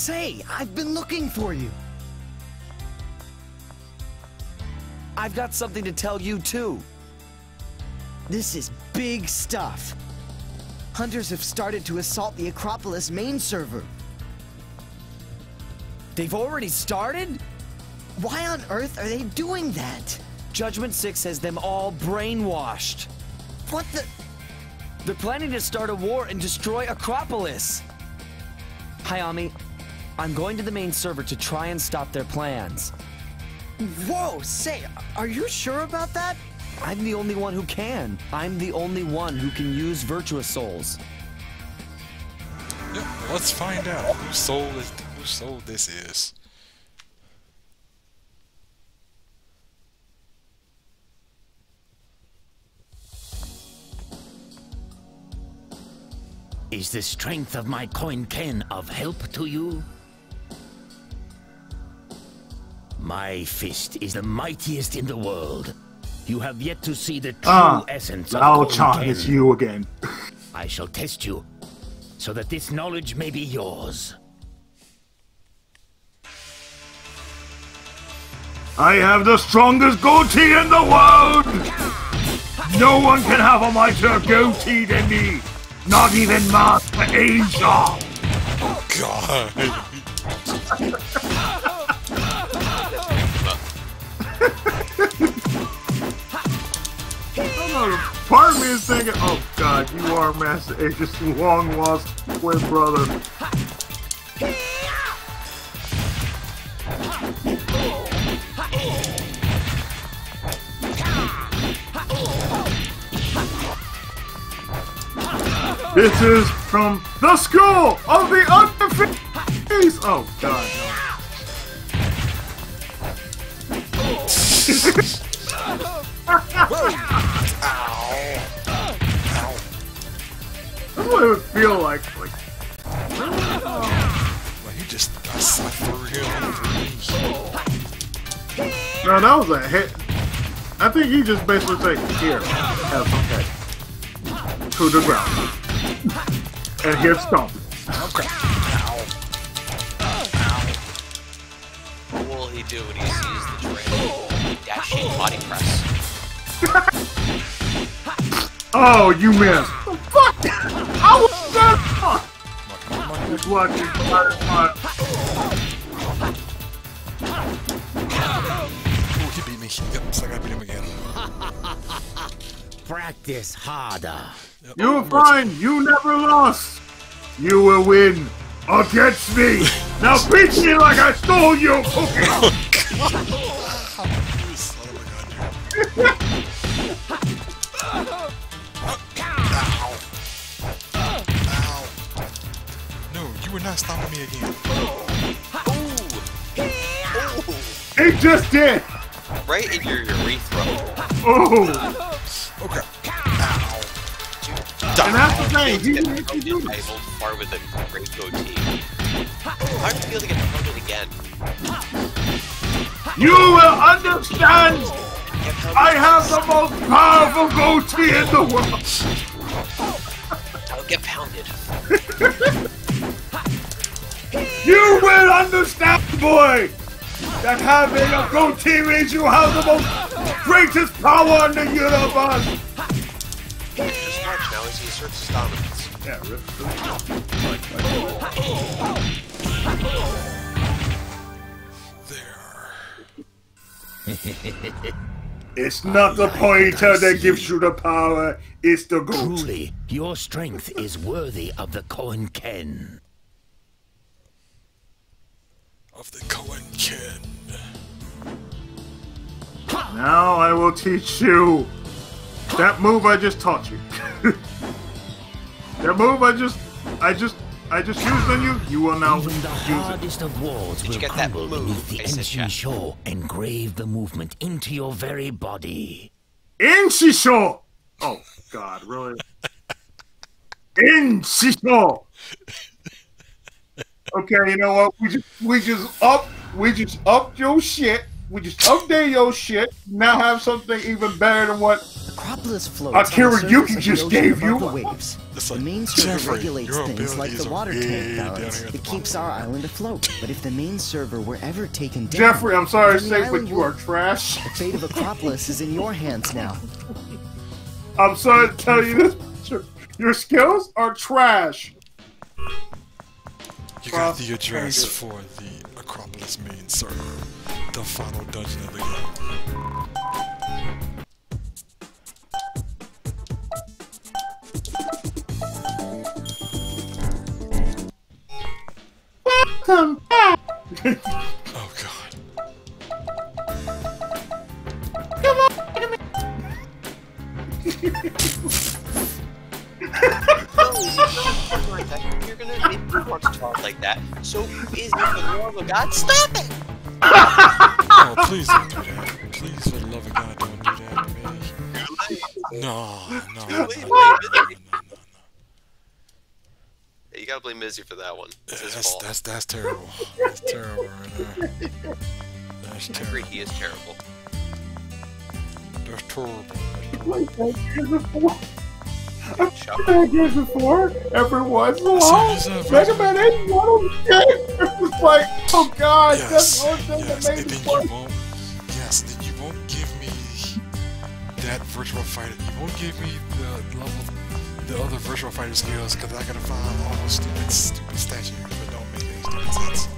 Say, I've been looking for you. I've got something to tell you too. This is big stuff. Hunters have started to assault the Acropolis main server. They've already started? Why on earth are they doing that? Judgment 6 has them all brainwashed. What the? They're planning to start a war and destroy Acropolis. Hayami, I'm going to the main server to try and stop their plans. Whoa, say, are you sure about that? I'm the only one who can. I'm the only one who can use Virtua Souls. Yep, let's find out whose soul is whose soul this is. Is the strength of my Koen-ken of help to you? My fist is the mightiest in the world. You have yet to see the true Ah, essence of Lau coin Chan, Ken. it's you again. I shall test you, so that this knowledge may be yours. I have the strongest goatee in the world! No one can have a mightier goatee than me! Not even Master Asia! God. part of me is thinking, oh god, you are Master Asia's long lost twin brother. This is from the school of the undefeated. Oh god, no. That's what it would feel like. Like, Like he just got slapped through him no, that was a hit. I think he just basically said, here, have some cake. To the ground. And here stomp. Okay. What will he do when he sees the train? Dashing body press. Oh, you missed. Fuck! I was dead. Just watching. Ooh, he beat me. Yep, looks like I beat him again. Practice harder. Yep. You're fine. You never lost. You will win against me. Now beat me like I stole your cookie. Son of a you were not stopping me again. It just did. Right in your urethra. Oh. Okay. And that's the thing. He, Get he, he, pounded by an old fart with a great goatee. How do you feel to get pounded again? you will understand. I have the most powerful goatee in the world. I'll get pounded. You will understand, boy, that having a goatee means you have the most greatest power in the universe. Just watch now as he asserts his dominance. Yeah, There. It's not the pointer that gives you the power, it's the goat. Truly, your strength is worthy of the Koen-ken. Of the Cohen Ken. Now I will teach you that move I just taught you. that move I just, I just, I just used on you. You will now Even use the it. hardest of walls Did will you get that crumble move, beneath the Ace ancient shore. Engrave the movement into your very body. In Shisho. Oh God, really? In Shisho. Okay, you know what? We just we just up we just up your shit. We just update your shit. Now have something even better than what Acropolis floats on the Akira surface Yuki of just ocean gave you- the waves. It's The main server Jeffrey, regulates things like the water tank down balance. It the keeps bottom. our island afloat. But if the main server were ever taken down, Jeffrey, I'm sorry to then the say, but you will- are trash. The fate of Acropolis is in your hands now. I'm sorry to tell you this. Your, your skills are trash. You got the address for the Acropolis main server, the final dungeon of the game. Welcome back. of God? Stop it! Oh, please don't do that. Please, for the love of God, don't do that to me. No, no, no, no, no, wait, no, wait. You gotta blame Mizzy for that one. It's That's, that's, that's terrible. That's terrible right there. That's I agree, terrible. he is terrible. That's terrible. Shut I've played games before. Every once in a while, That's- that's- Mega Man 8 is one of. It was like, oh god, Yes, that's the only thing yes, that and made me then play. you won't, yes, then you won't give me that virtual fighter, you won't give me the level, the other virtual fighter skills, because I gotta find all those stupid, stupid statues that don't make any stupid sense.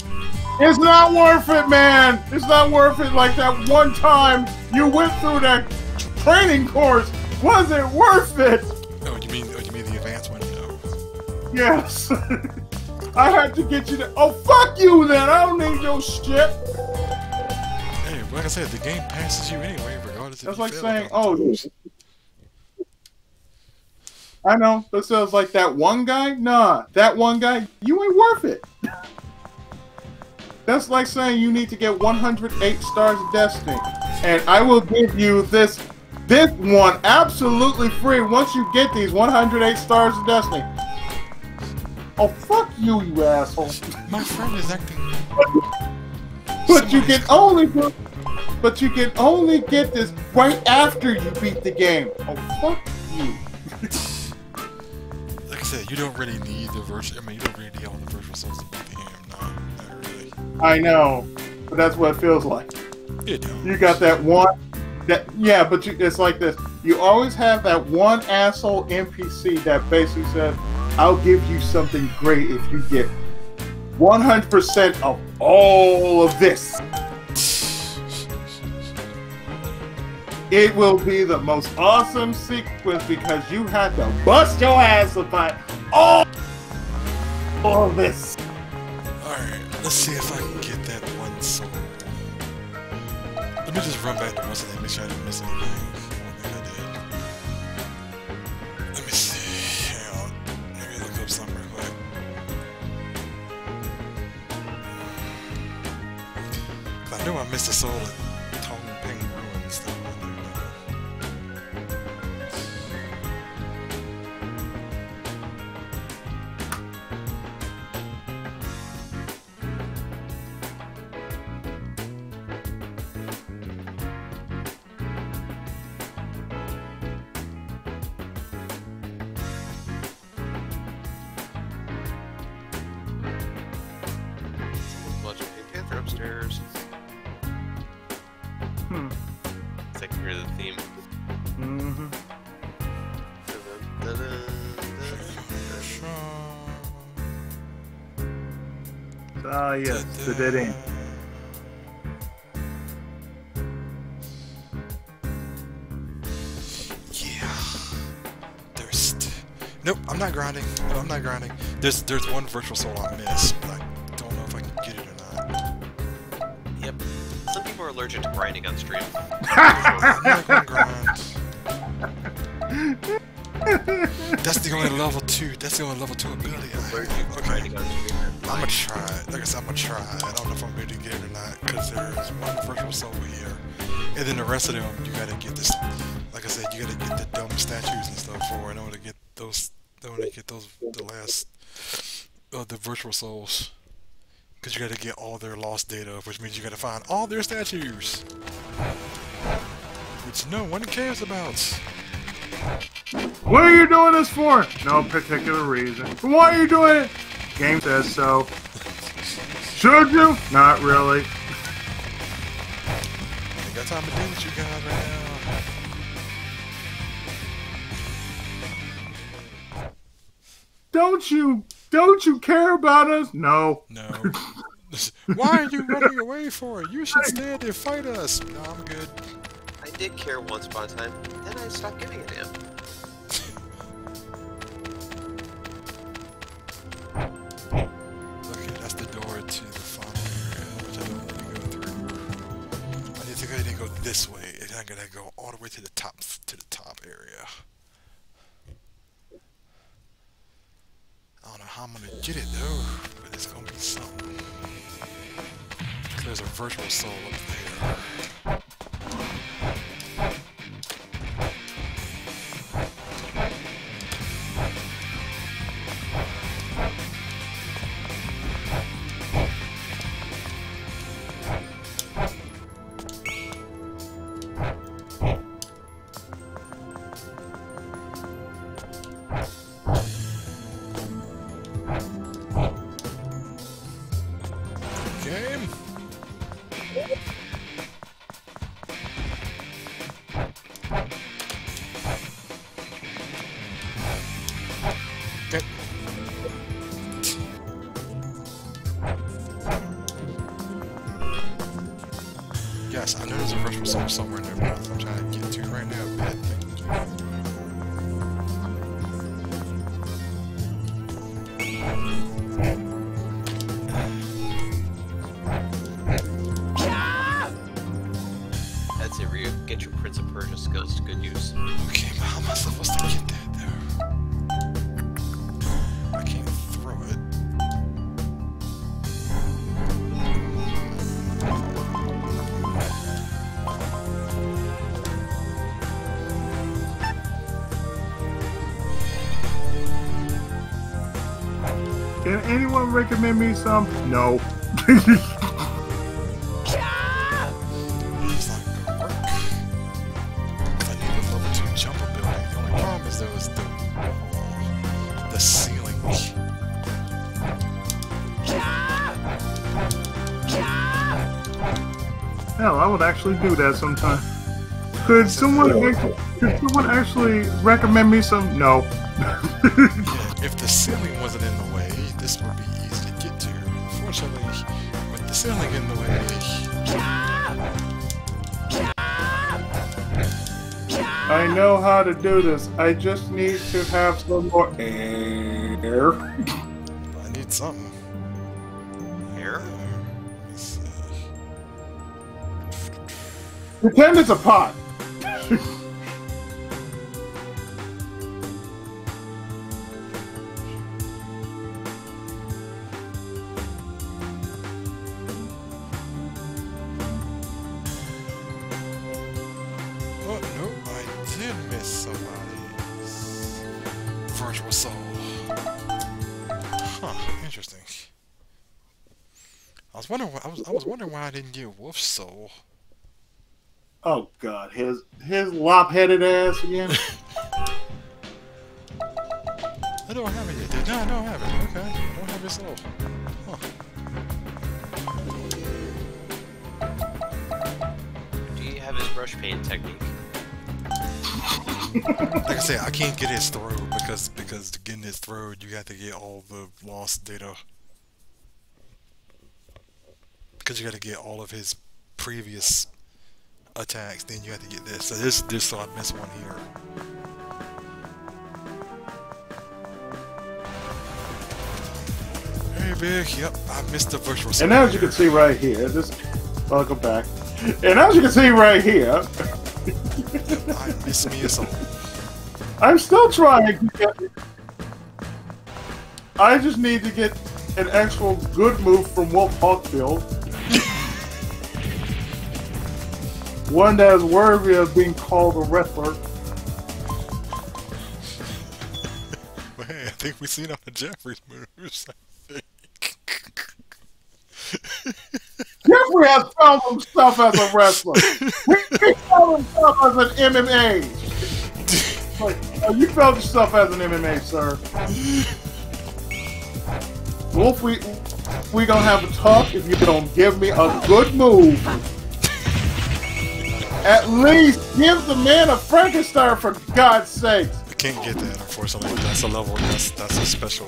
It's not worth it, man. It's not worth it. Like that one time you went through that training course. Was it worth it? You mean, oh, you mean the advanced one? No. Yes. I had to get you to. Oh, fuck you then. I don't need your shit. Hey, like I said, the game passes you anyway, regardless That's like saying, oh. I know. That sounds like that one guy. Nah, that one guy, you ain't worth it. That's like saying you need to get 108 stars of destiny, and I will give you this this one absolutely free once you get these 108 stars of destiny. Oh fuck you, you asshole! My friend is acting. But you can only but you can only get this right after you beat the game. Oh fuck you! Like I said, you don't really need the virtual. I mean, you don't really need all the virtual souls to beat the game. No, not really. I know, but that's what it feels like. Don't. You got that one. That yeah, but you, it's like this. You always have that one asshole NPC that basically says, "I'll give you something great if you get 100% of all of this." It will be the most awesome sequence because you had to bust your ass to find all, all of this. Alright, let's see if I can get that one. Let me just run back to once again, make sure I didn't miss anything. I knew I missed a soul Pink Hmm. It's like hear the theme. Mm-hmm. Ah, yes, the dead end. Yeah. There's. Nope, I'm not grinding. No, I'm not grinding. There's there's one virtual soul I missed, people are allergic to grinding on stream. I'm not gonna grind. That's the only level two. That's the only level two ability I Allergic have. to Okay. grinding on stream. I'm gonna try it. Like I said, I'm gonna try it. I don't know if I'm going to get it or not, because there's one virtual soul here. And then the rest of them, you gotta get this, like I said, you gotta get the dumb statues and stuff for in order to get those, in order to get those, the last, uh, the virtual souls. Because you gotta get all their lost data, which means you gotta find all their statues. Which no one cares about. What are you doing this for? No particular reason. Why are you doing it? Game says so. Should you? Not really. Ain't got time to do what you got right now. Don't you? Don't you care about us? No. No. Why are you running away for? You should stand and fight us. No, I'm good. I did care once upon a time, then I stopped giving a damn. Okay, that's the door to the final area, which I don't need to go through. I need to go, I need to go this way, and I'm gonna go all the way to the top to the top area. I don't know how I'm gonna get it though, but it's gonna be something. There's a virtual soul up there. Can anyone recommend me some? No. It's not gonna work. I need a level two jump ability. The only problem is though is the the ceiling. Hell, I would actually do that sometime. Could someone could someone actually recommend me some? No. Yeah, if the ceiling wasn't in the way, this would be easy to get to. Unfortunately, with the ceiling in the way, I know how to do this. I just need to have some more air. I need something. See. Pretend it's a pot. Virtual soul. Huh, interesting. I was wondering. why- I was. I was wondering why I didn't get Wolf Soul. Oh God, his his lop-headed ass again. I don't have it yet. No, I don't have it. Okay, I don't have his soul. Huh. Do you have his brush paint technique? Like I said, I can't get his throw because because to get in his throw, you have to get all the lost data. Because you got to get all of his previous attacks, then you have to get this. So this this so I missed one here. Hey, big. Yep, I missed the virtual. And as you can see right here, this welcome back. And as you can see right here, I miss me a soul. I'm still trying to get. I just need to get an actual good move from Wolf Hawkfield. One that is worthy of being called a wrestler. Well, hey, I think we've seen all the Jeffrey's moves. I think. Jeffrey has found himself as a wrestler. he found himself as an MMA. like, oh, you failed yourself as an MMA, sir. Wolf, we we gonna have a talk if you don't give me a good move. At least give the man a Frankenstein for God's sake. I can't get that, unfortunately. That's a level. That's that's a special.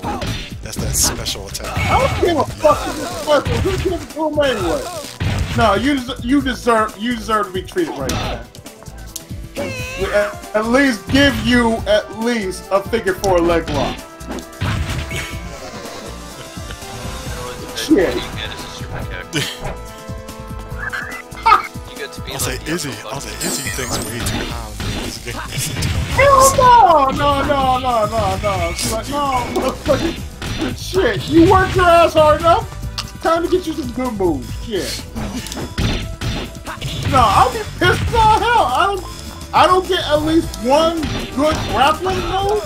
That's that special attack. I don't give a fuck if it's special. Who gives it to him anyway? No, you you deserve you deserve to be treated right now. At, at least give you at least a figure four leg lock. Shit. You get is a super kick. you get to be I'll say Izzy. I'll say. Izzy thinks way too high on this game. Hell no, no, no, no, no, no. Like, no. Shit, you worked your ass hard enough. Time to get you some good moves. Shit. No, I'll be pissed all hell. I don't, I don't get at least one good grappling move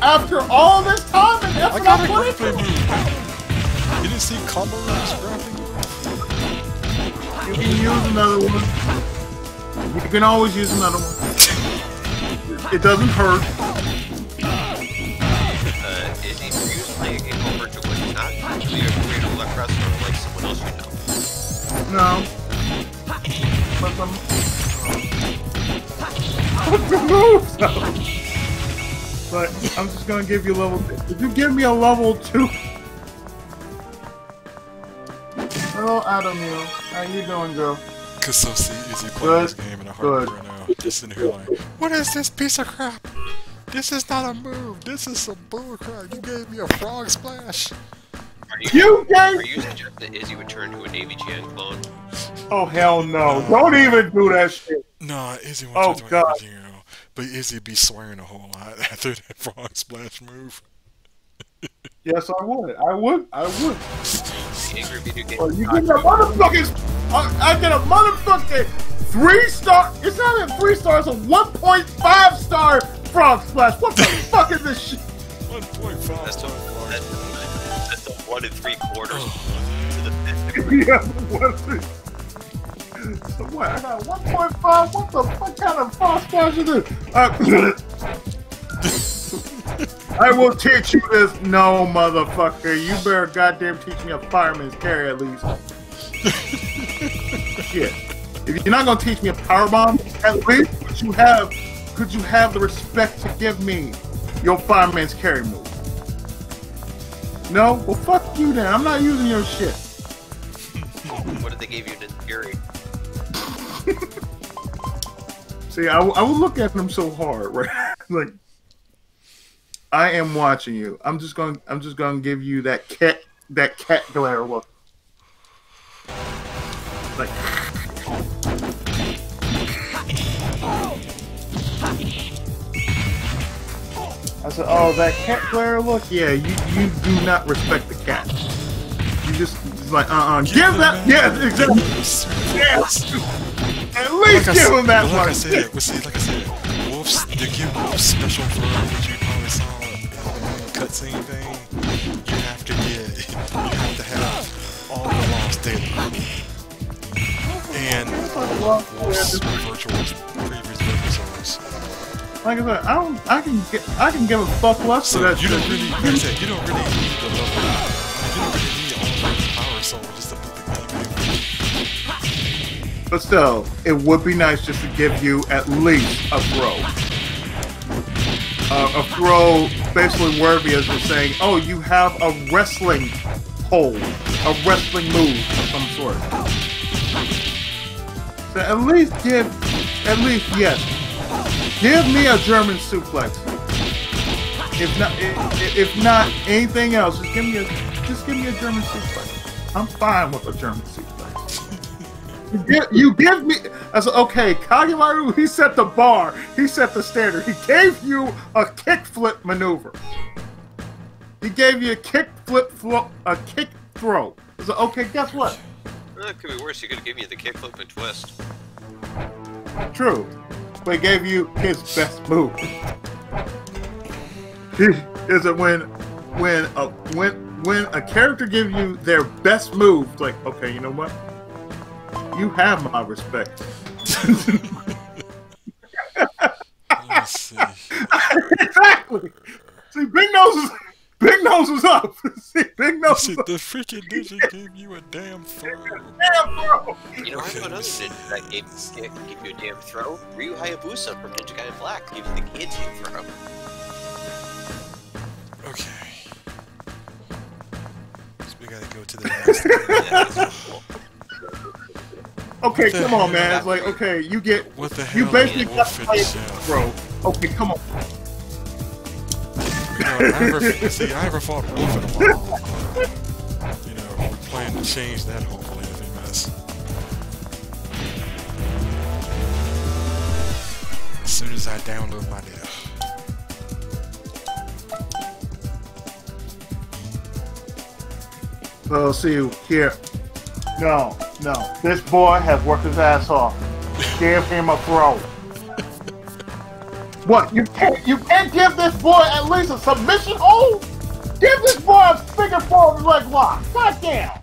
after all this time and I effort got I a put grappling into move. it. You didn't see Kamuro's grappling? You can use another one. You can always use another one. It doesn't hurt. Uh, Izzy, for you a game over to win, not to No. But the, but the moves, though. But I'm just gonna give you level. If you give me a level two. Hello, Adam. You. How you doing, girl? Cause so see Izzy playing this Good. game in a right now. Just sitting here like, what is this piece of crap? This is not a move. This is some bull crap. You gave me a frog splash. Are you, You are gave. you suggesting that Izzy would turn to a Navy GN clone? Oh hell no! Don't even do that shit. Nah, Izzy Oh, wants to do God. everything, you know. But Izzy be swearing a whole lot after that frog splash move. Yes, I would. I would. I would. The angry video game. Well, you oh, get a motherfucking. I, I get a motherfucking three star. It's not even three stars. It's a one point five star frog splash. What the fuck is this shit? 1.5 That's the, star that's, frog. that's the one and three quarters to the fifth degree. Yeah, what? So what? I got one point five. What the fuck kind of frog splash is this? Uh, I will teach you this. No, motherfucker. You better goddamn teach me a fireman's carry at least. Shit. If you're not gonna teach me a power bomb, at least could you have could you have the respect to give me your fireman's carry move? No? Well fuck you then. I'm not using your shit. What did they give you in Fury? See, I, I would look at them so hard, right? like, I am watching you. I'm just going. I'm just going to give you that cat, that cat glare look. Like, I said, "Oh, that cat player look. Yeah, you you do not respect the cat. You just it's like, uh, uh give that. Yes, exactly. Yes. At least Like give said- him that like one. I said, see, like I said, Wolf's they give Wolf special for what you probably saw cutscene thing. You have to get, you have to have all the lost data and Wolf's virtual previous. Like I said, I don't. I can get. I can give a fuck less So that you don't really, like I said, you don't really need the level. You don't really need all the power soul just to beat the game. But still, it would be nice just to give you at least a throw. Uh, a throw basically worthy as we're saying, oh, you have a wrestling hold, a wrestling move of some sort. So at least give, at least yes, give me a German suplex. If not, if, not anything else, just give me a, just give me a German suplex. I'm fine with a German suplex. You give, you give me. I said, okay, Kagemaru, he set the bar. He set the standard. He gave you a kickflip maneuver. He gave you a kick flip, flo- a kick throw. I said, okay, guess what? It could be worse. He could have given you the kickflip and twist. True. They gave you his best move. Is it when, when a when when a character gives you their best move? Like, okay, you know what? You have my respect. exactly. See, Big Nose is See, the freaking ninja gave you a damn throw. Damn, bro. You know, I know another ninja that gave, gave, gave you a damn throw. Ryu Hayabusa from Ninja Gaiden Black gave you the guillotine throw. Okay. So we gotta go to the next. Yeah, cool. Okay, What come on, man. It's like, okay, you get, What the hell? you basically is got to play bro. Okay, come on. You know, I never, see, I never fought Wolf in a while. You know, we plan to change that hopefully if we mess. As soon as I download my data. So see you here. No, no. This boy has worked his ass off. Give him a throw. What? You can't you can't give this boy at least a submission hold? Give this boy a figure four leg lock. God damn.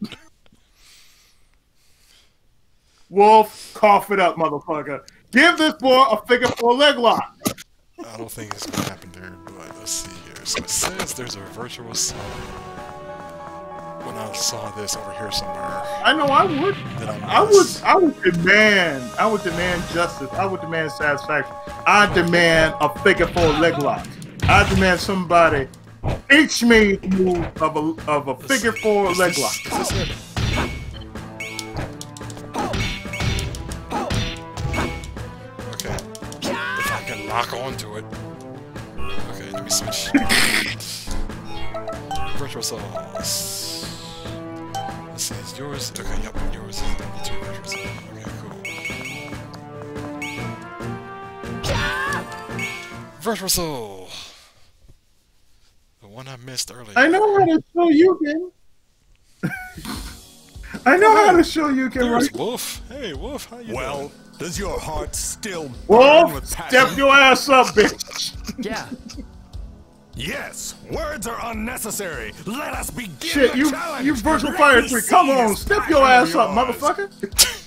Wolf, cough it up, motherfucker. Give this boy a figure four leg lock. I don't think it's gonna happen there, but let's see here. So it says there's a virtual sun. When I saw this over here somewhere, I know I would. I I would? I would demand I would demand justice. I would demand satisfaction. I demand a figure four leg lock. I demand somebody teach me move of a of a figure four leg lock. is this it? Okay. If I can lock onto it. Okay, let me switch. Virtual sauce. Let's is yours? Okay, yep, yours is number two virtual. Okay, cool. Virtual soul. The one I missed earlier. I know how to show you can. I know how to show you can There's right. Wolf. Hey, Wolf, how you Well, doing? does your heart still burn Wolf, with step your ass up, bitch. Yeah. Yes, words are unnecessary. Let us begin Shit, you challenge. you virtual fire three. Come on, step your ass up, motherfucker.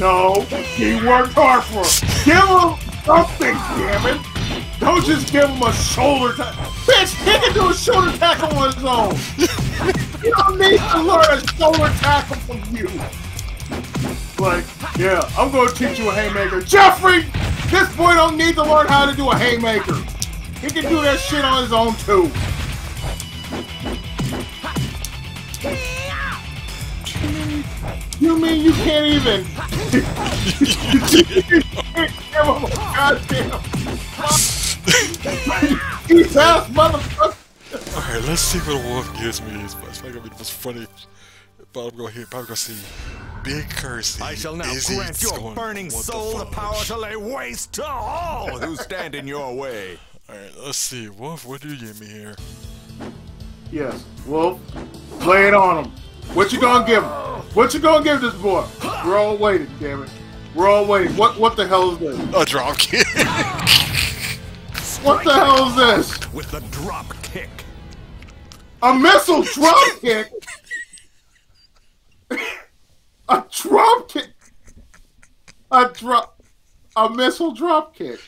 No, he worked hard for it. Give him something, damn it. Don't just give him a shoulder tackle. Bitch, he can do a shoulder tackle on his own. you don't need to learn a shoulder tackle from you. Like, yeah, I'm gonna teach you a haymaker. Jeffrey, this boy don't need to learn how to do a haymaker. He can do that shit on his own too. You mean you can't even? you can't give him a goddamn. He's ass motherfucker. Alright, let's see what Wolf gives me. It's it's probably gonna be the most funny. But I'm gonna hear, probably gonna see Big Cursey. I shall now Izzy, grant your going, burning soul the fuck?" power to lay waste to all who stand in your way. Alright, let's see. Wolf, what do you give me here? Yes, Wolf, lay it on him. What you gonna give him? What you gonna give this boy? We're all waiting, damn it. We're all waiting. What what the hell is this? A drop kick. What the hell is this? With the drop kick. A missile drop kick? A drop kick? A drop? A missile drop kick?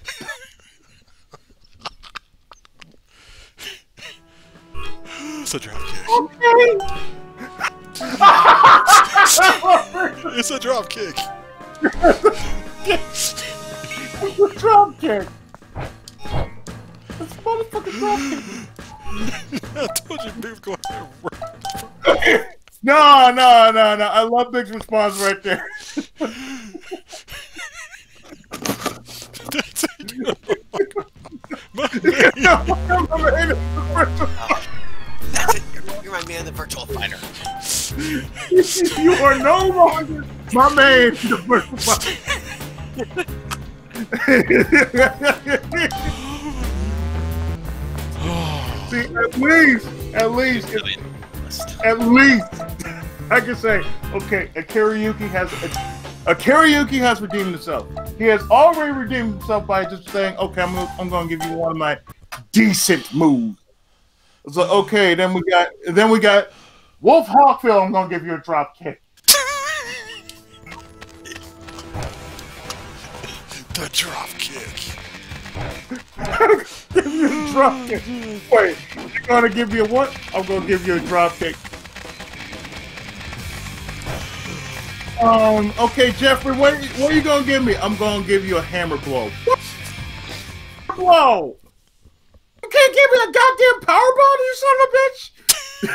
it's a drop kick. Okay. It's a drop kick. It's a drop kick. It's a motherfucking drop kick. I told you, Big was going. No, no, no, no. I love Big's response right there. That's you're my man, the virtual fighter. you are no longer my man. The first one. See, at least, at least, at least, I can say, okay, a karaoke has a, a karaoke has redeemed himself. He has already redeemed himself by just saying, okay, I'm I'm gonna give you one of my decent moves. So okay, then we got then we got Wolf Hawkfield. I'm gonna give you a drop kick. The drop kick. give you a drop kick. Wait, you're gonna give me a what? I'm gonna give you a drop kick. Um. Okay, Jeffrey, what what are you gonna give me? I'm gonna give you a hammer blow. What? Blow. You can't give me a goddamn power bomb, you son of a bitch.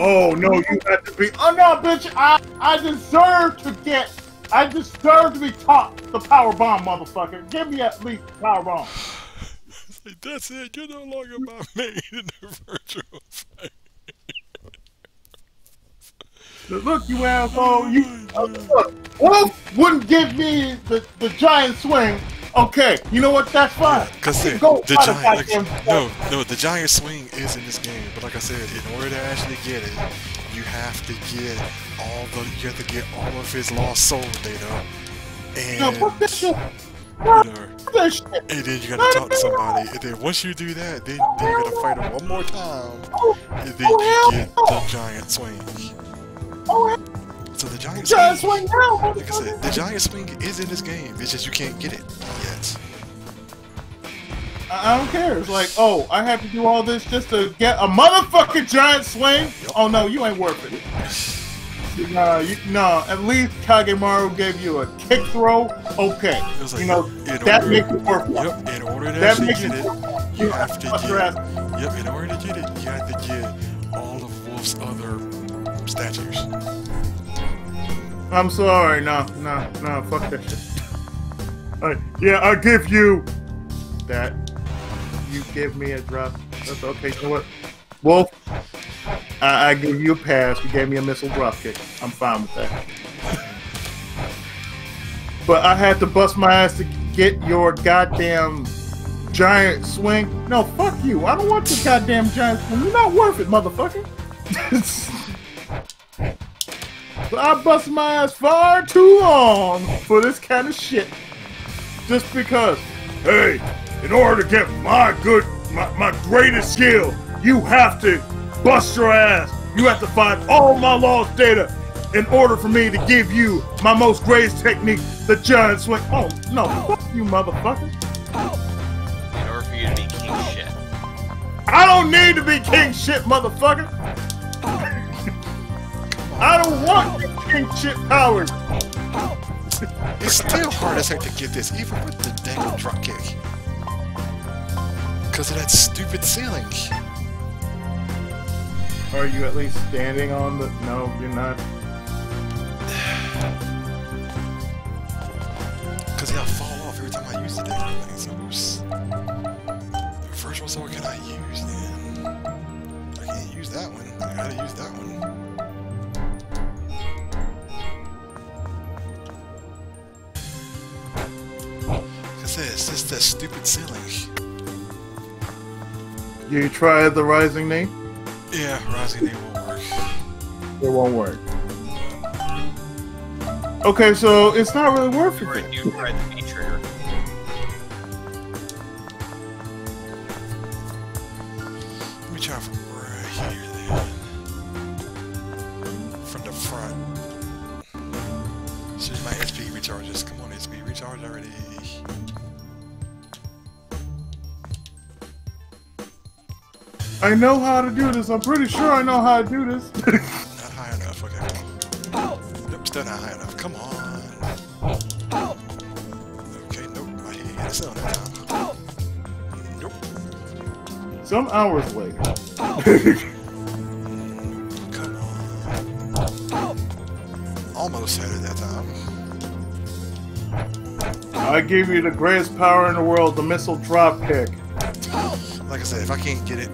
oh no, you have to be. Oh no, bitch! I I deserve to get. I deserve to be taught the power bomb, motherfucker. Give me at least the power bomb. Like, That's it. You're no longer my main in the virtual fight. Look, you asshole! You uh, look. Wolf wouldn't give me the, the giant swing. Okay, you know what? That's fine. Cause the, Go the giant, goddamn like, no, no, the giant swing is in this game. But like I said, in order to actually get it, you have to get all the, you have to get all of his lost soul data, No, and fuck that shit. whatever. Fuck that. And then you gotta talk to somebody, and then once you do that, then, then you gotta fight him one more time, and then Oh, you get the giant swing. Oh, So the giant swing, swing now, like I said, the giant swing is in this game. It's just you can't get it yet. I don't care. It's like, oh, I have to do all this just to get a motherfucking giant swing. Oh no, you ain't worth it. No, you, no. At least Kagemaru gave you a kick throw. Okay, like, you know that order- makes it worth it. Yep, in order to That makes get it it, you have to get. Yep, in order to get it, you have to get all of Wolf's other statues. I'm sorry. No, no, no. Fuck that shit. Yeah, I'll give you that. You give me a drop. That's okay. Know what? Wolf, I, I give you a pass. You gave me a missile drop kick. I'm fine with that. But I had to bust my ass to get your goddamn giant swing. No, fuck you. I don't want your goddamn giant swing. You're not worth it, motherfucker. But I bust my ass far too long for this kind of shit. Just because, hey, in order to get my good, my, my greatest skill, you have to bust your ass. You have to find all my lost data in order for me to give you my most greatest technique, the giant swing. Oh, no, fuck you, motherfucker. In order for you to be king shit. I don't need to be king shit, motherfucker. I don't want king shit powers. It's still hard as heck to get this, even with the dang drop kick. Because of that stupid ceiling. Are you at least standing on the? No, you're not. Because you gotta fall off every time I use the dang thing. So, who's- virtual sword can I use then? I can't use that one. I gotta use just that stupid ceiling. You tried the rising knee? Yeah, Rising Knee won't work. It won't work. Okay, so it's not really worth Or it. I know how to do this. I'm pretty sure I know how to do this. Not high enough. Okay. Oh. Nope, still not high enough. Come on. Oh. Okay, nope. I hit it still that time. Nope. Some hours later. Come on. Almost had it that time. I gave you the greatest power in the world, the missile drop kick. Said, if I can't get it,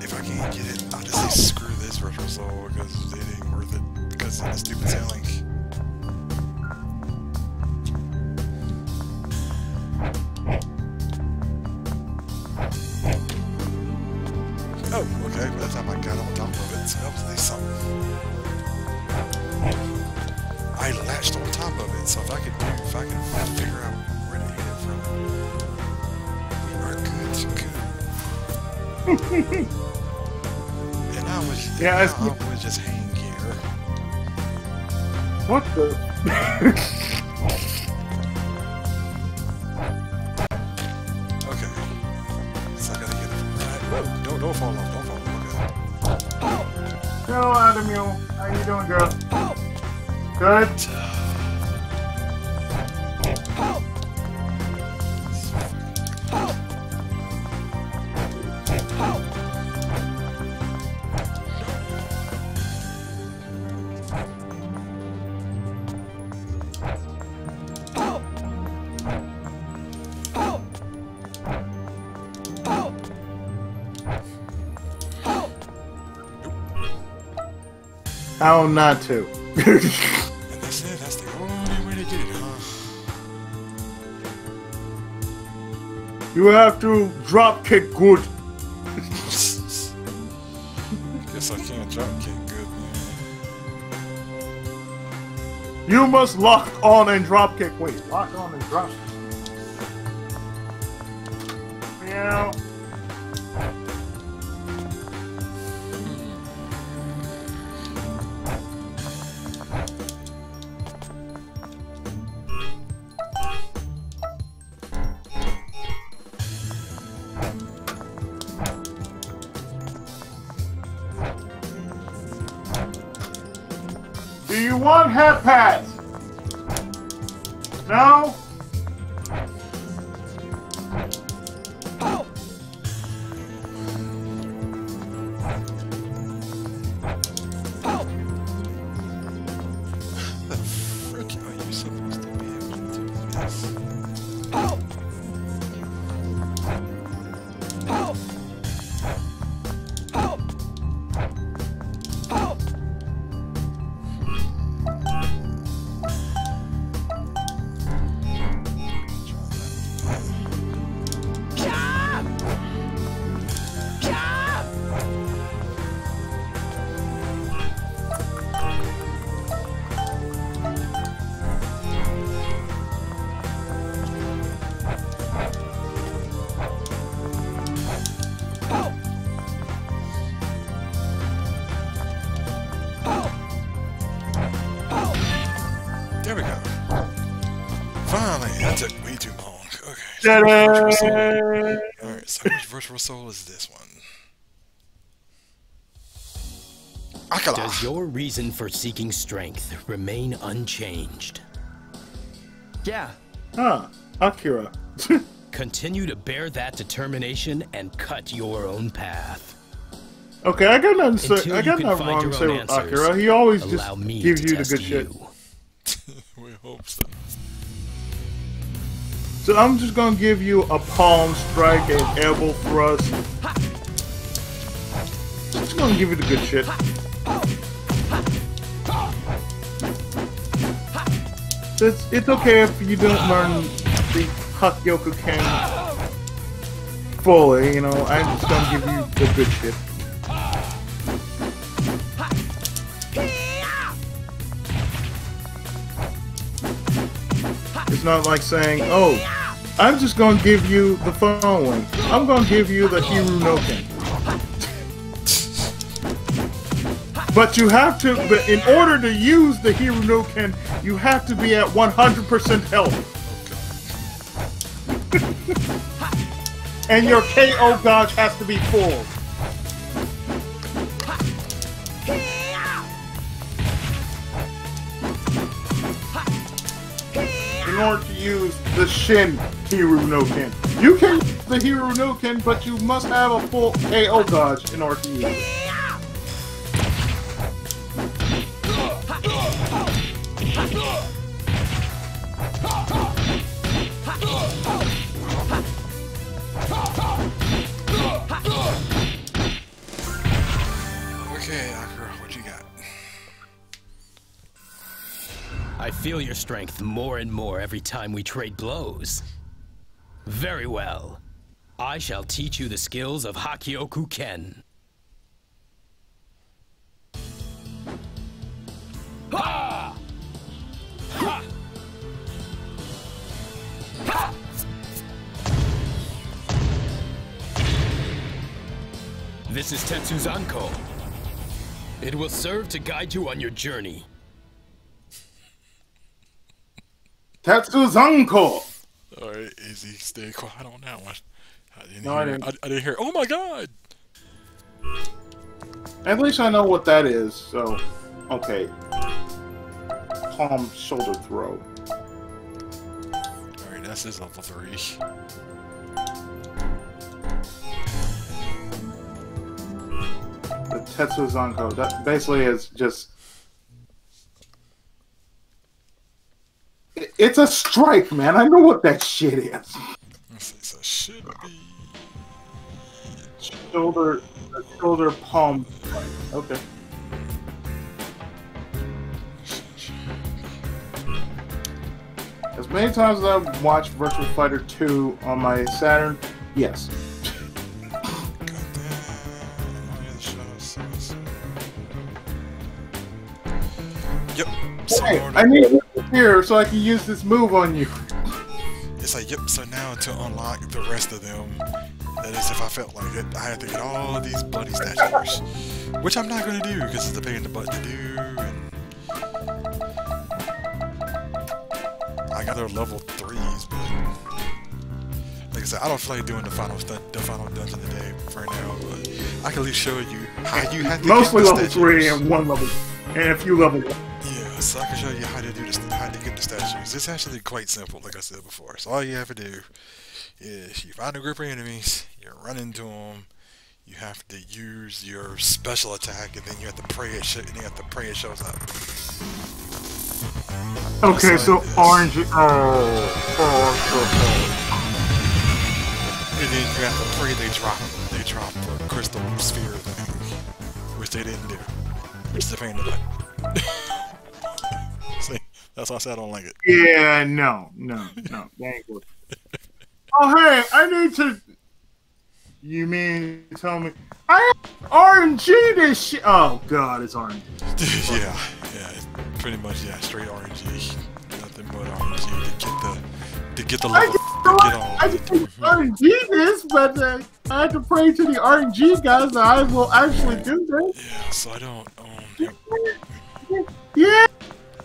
if I can't get it, I'll just say screw this virtual soul because it ain't worth it because the stupid sailing. So How not to? And that's it, that's the only way to get it, huh? you have to drop kick good. Guess I can't drop kick good, man. You must lock on and drop kick. Wait, lock on and drop. Meow. Alright, so which Virtua Soul is this one? Akira! Does your reason for seeking strength remain unchanged? Yeah. Huh, Akira. Continue to bear that determination and cut your own path. okay, I got nothing to say. Until I got can nothing find wrong to say with answers, Akira. He always just gives you the good you. shit. we hope so. So I'm just gonna give you a palm strike and elbow thrust. Just gonna give you the good shit. It's, it's okay if you don't learn the Hakkyoku Ken fully, you know, I'm just gonna give you the good shit. It's not like saying, oh, I'm just gonna give you the following. I'm gonna give you the Hiru no But you have to, but in order to use the Hiru no you have to be at 100% health. and your KO dodge has to be full. In order to use the Shin Hiru no Ken. You can use the Hiru no Ken, but you must have a full KO dodge in order to use it. feel your strength more and more every time we trade blows. Very well. I shall teach you the skills of Hakkyoku Ken. Ha! Ha! Ha! This is Tetsu Zanko. It will serve to guide you on your journey. Tetsuzanko. Alright, easy. Stay quiet on that one. I didn't No, I hear. didn't. I, I didn't hear. Oh my god! At least I know what that is. So, okay. Palm shoulder throw. Alright, that's his level three. The Tetsuzanko. That basically is just. It- It's a strike, man. I know what that shit is. Let's see, so should be. Shoulder, shoulder palm. Okay. As many times as I've watched Virtua Fighter 2 on my Saturn, yes. Yep. Hey, I need this here so I can use this move on you. It's like, yep, so now to unlock the rest of them, that is if I felt like it, I had to get all these bloody statues. Which I'm not gonna do, because it's a pain in the butt to do, and... I got their level 3s, but... Like I said, I don't feel like doing the final the final dungeon today for now, but I can at least show you how you have to Mostly get the level 3 and one level, and a few level Yeah, so I can show you how to do this, how to get the statues. It's actually quite simple, like I said before. So all you have to do is you find a group of enemies, you run into them, you have to use your special attack, and then you have to pray it, sh- and you have to pray it shows up. Okay, so like orange. Oh, oh, And then you have to pray they drop, they drop the crystal sphere thing, which they didn't do, which is a pain in the butt. See, that's why I said I don't like it. Yeah, no, no, no. Oh, hey, I need to. You mean tell me I have RNG this shit? Oh God, it's RNG. yeah, yeah, it's pretty much yeah, straight RNG, nothing but RNG to get the to get the I level just, to get all. I just RNG this, but uh, I have to pray to the RNG guys that I will actually do this. Yeah, so I don't. Um, Yeah,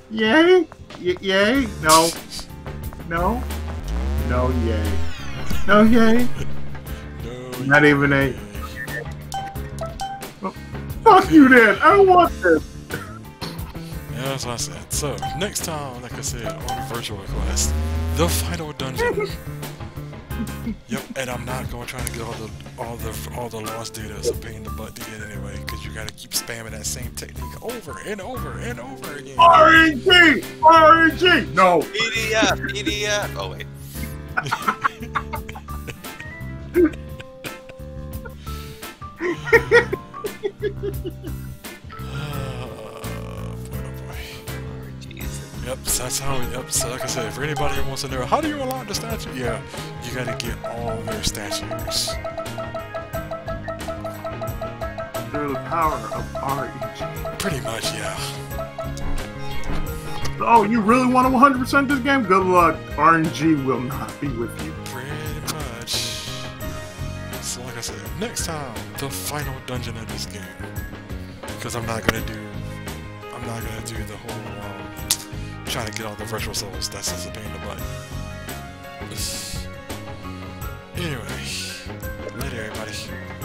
yay, y- yay, no, no, no, yay, no, yay. no, Not even a. Oh, fuck you then. I don't want this. Yeah, that's what I said. So next time, like I said, on Virtua Quest, the final dungeon. yep, and I'm not gonna try to get all the all the all the lost data. It's a pain in the butt to get anyway, because you gotta keep spamming that same technique over and over and over again. RNG! RNG! No. PDF, PDF. Oh wait. That's how. Yep, so like I said, for anybody who wants to know how do you unlock the statue, yeah, you gotta get all their statues. Through the power of RNG. Pretty much, yeah. Oh, you really want to 100% this game? Good luck. RNG will not be with you. Pretty much. So like I said, next time, the final dungeon of this game. Because I'm not gonna do, I'm not gonna do the whole um, trying to get all the Virtua Souls. That's just a pain in the butt. Anyway, later everybody.